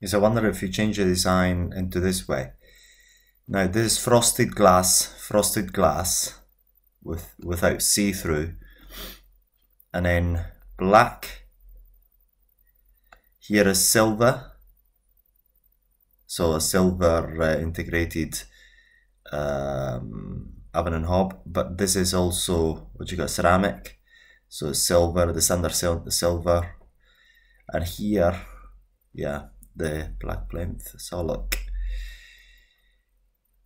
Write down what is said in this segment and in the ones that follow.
is I wonder if you change the design into this way. Now this is frosted glass, frosted glass with without see-through and then black. Here is silver. So a silver uh, integrated um, oven and hob but this is also what you got ceramic. So silver the under silver. And here yeah the black plinth. So look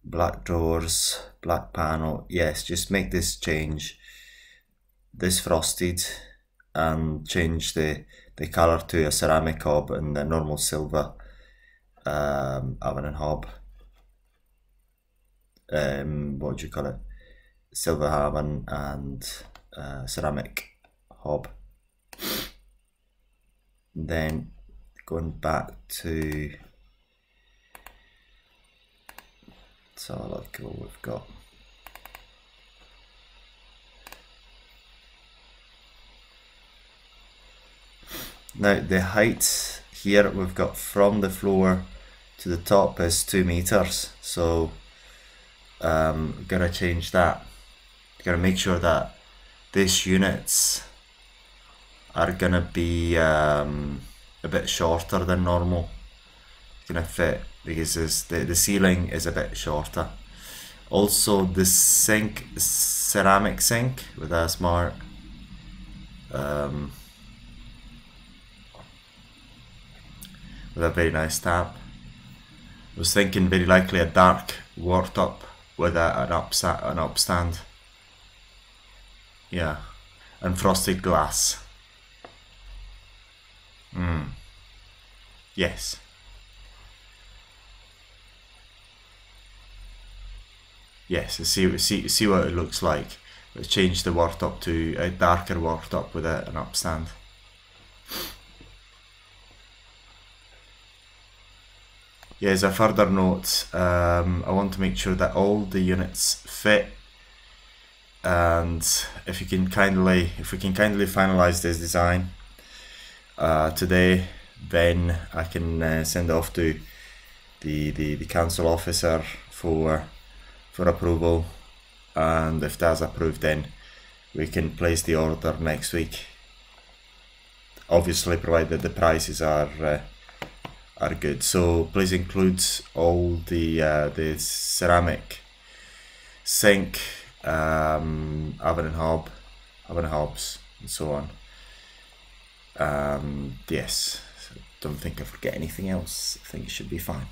black drawers black panel. Yes just make this change. This frosted and change the the color to a ceramic hob and the normal silver um, oven and hob. Um, what do you call it? Silver oven and uh, ceramic hob. Then going back to so look what we've got now the height here we've got from the floor to the top is two meters. So um, gotta change that. Gotta make sure that these units are gonna be um, a bit shorter than normal. Gonna fit because the, the ceiling is a bit shorter. Also the sink ceramic sink with a smart um, with a very nice tap. I was thinking very likely a dark worktop with a, an, upsa an upstand. Yeah and frosted glass Mm. Yes. Yes, see, see, see what it looks like. Let's change the worktop to a darker worktop with a, an upstand. Yeah, as a further note, um, I want to make sure that all the units fit and if you can kindly, if we can kindly finalize this design uh, today, then I can uh, send off to the, the, the council officer for for approval. And if that's approved then we can place the order next week. Obviously provided the prices are uh, are good. So please include all the uh, the ceramic sink um, oven and hob oven and hobs and so on um, yes, don't think I forget anything else. I think it should be fine.